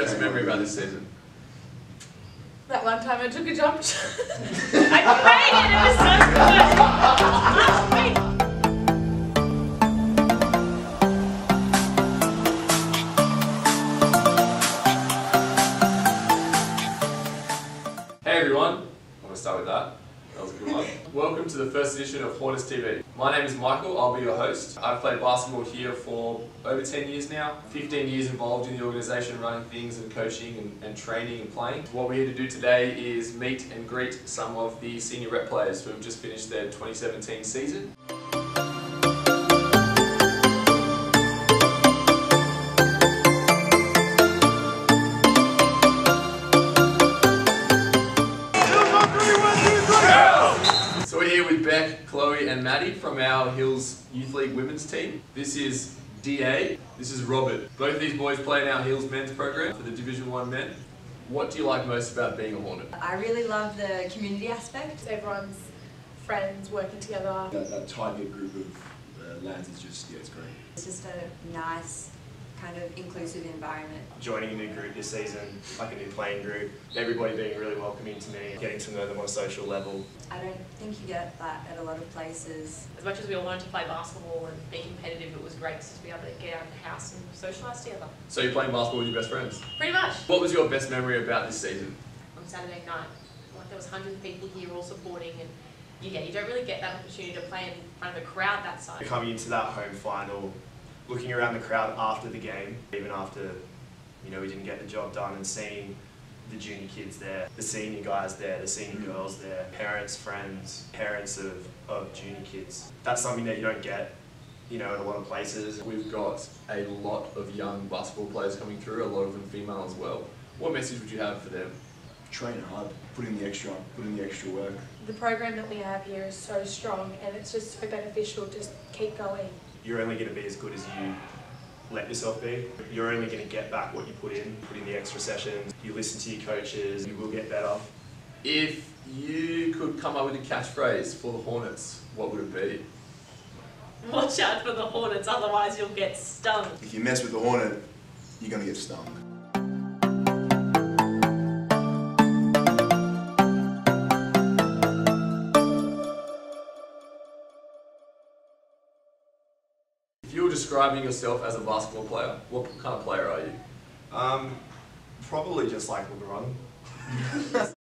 best memory about this season? That one time I took a jump. I made it, it was so good. Hey everyone, I'm going to start with that. That was a good one. Welcome to the first edition of Hornets TV. My name is Michael, I'll be your host. I've played basketball here for over 10 years now. 15 years involved in the organisation, running things and coaching and, and training and playing. What we're here to do today is meet and greet some of the senior rep players who have just finished their 2017 season. Here Chloe and Madi from our Hills Youth League women's team. This is DA, this is Robert. Both of these boys play in our Hills men's program for the Division 1 men. What do you like most about being a Hornet? I really love the community aspect. Everyone's friends working together. That, that tight-knit group of uh, lads is just, yeah, it's great. It's just a nice, kind of inclusive environment. joining a new group this season, like a new playing group, everybody being really welcoming to me, getting to know them on a social level. I don't think you get that at a lot of places. as much as we all wanted to play basketball and be competitive, it was great just to be able to get out of the house and socialise together. So you're playing basketball with your best friends. Pretty much. What was your best memory about this season? On Saturday night, like there was hundreds of people here all supporting, and yeah, you don't really get that opportunity to play in front of a crowd that size. Coming into that home final, looking around the crowd after the game, even after you know we didn't get the job done, and seeing the junior kids there, the senior guys there, the senior mm. girls there, parents, friends, parents of, of junior kids. That's something that you don't get, you know, in a lot of places. We've got a lot of young basketball players coming through, a lot of them female as well. What message would you have for them? Train hard, put in the extra, put in the extra work. The program that we have here is so strong and it's just so beneficial. Just keep going. You're only going to be as good as you let yourself be. You're only going to get back what you put in, put in the extra sessions, you listen to your coaches, you will get better. If you could come up with a catchphrase for the Hornets, what would it be? Watch out for the Hornets, otherwise you'll get stung. If you mess with the Hornet, you're gonna get stung. If you were describing yourself as a basketball player, what kind of player are you? Um, probably just like LeBron.